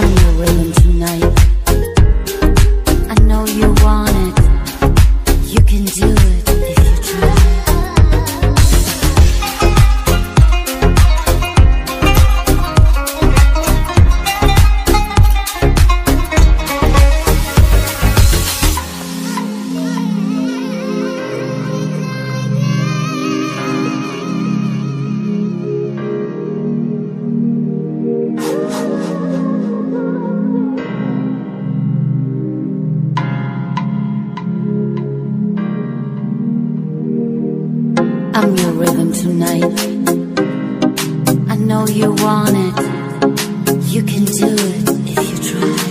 I'm your tonight. I know you want it. You can do it I'm your rhythm tonight. I know you want it. You can do it if you try.